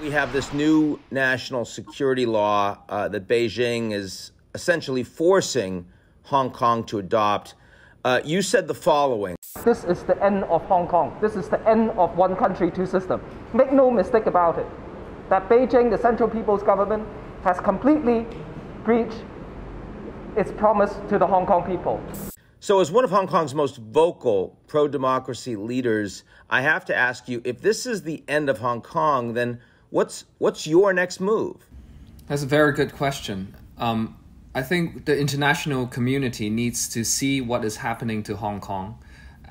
We have this new national security law uh, that Beijing is essentially forcing Hong Kong to adopt. Uh, you said the following This is the end of Hong Kong. This is the end of one country, two system. Make no mistake about it. That Beijing, the Central People's Government, has completely breached its promise to the Hong Kong people. So, as one of Hong Kong's most vocal pro democracy leaders, I have to ask you if this is the end of Hong Kong, then what's, what's your next move? That's a very good question. Um, I think the international community needs to see what is happening to Hong Kong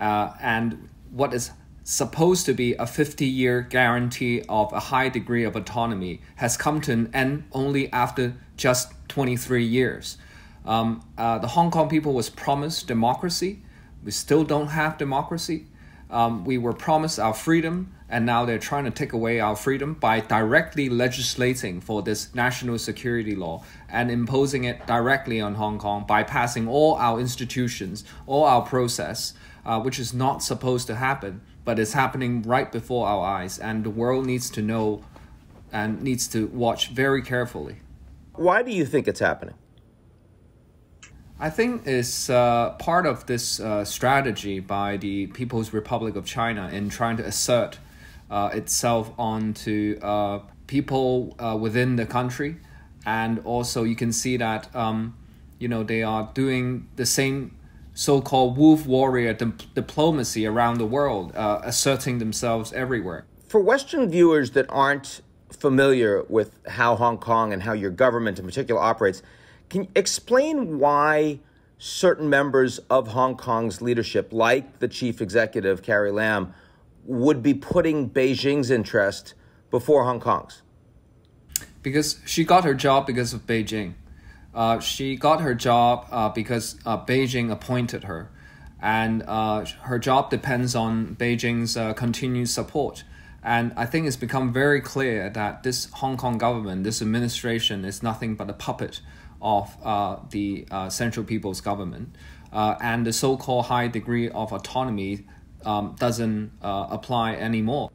uh, and what is supposed to be a 50 year guarantee of a high degree of autonomy has come to an end only after just 23 years. Um, uh, the Hong Kong people was promised democracy. We still don't have democracy. Um, we were promised our freedom, and now they're trying to take away our freedom by directly legislating for this national security law and imposing it directly on Hong Kong, bypassing all our institutions, all our process, uh, which is not supposed to happen, but it's happening right before our eyes, and the world needs to know and needs to watch very carefully. Why do you think it's happening? I think it's uh, part of this uh, strategy by the People's Republic of China in trying to assert uh, itself onto uh, people uh, within the country, and also you can see that um, you know they are doing the same so-called wolf warrior di- diplomacy around the world, uh, asserting themselves everywhere. For Western viewers that aren't familiar with how Hong Kong and how your government in particular operates can you explain why certain members of Hong Kong's leadership, like the chief executive, Carrie Lam, would be putting Beijing's interest before Hong Kong's? Because she got her job because of Beijing. Uh, she got her job uh, because uh, Beijing appointed her, and uh, her job depends on Beijing's uh, continued support. And I think it's become very clear that this Hong Kong government, this administration, is nothing but a puppet of uh, the uh, Central People's Government, uh, and the so-called high degree of autonomy um, doesn't uh, apply anymore.